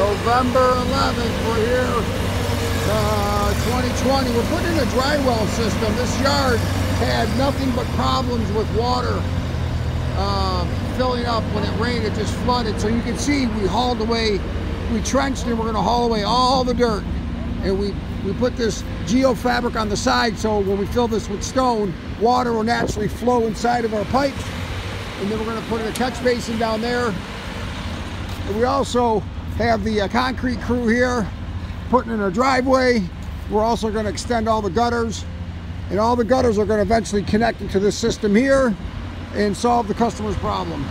November 11th, we're here, uh, 2020. We're putting in a dry well system. This yard had nothing but problems with water uh, filling up. When it rained, it just flooded. So you can see we hauled away, we trenched and we're gonna haul away all the dirt. And we, we put this geofabric on the side so when we fill this with stone, water will naturally flow inside of our pipes. And then we're gonna put in a catch basin down there. And we also have the uh, concrete crew here putting in a driveway. We're also going to extend all the gutters and all the gutters are going to eventually connect into this system here and solve the customer's problem.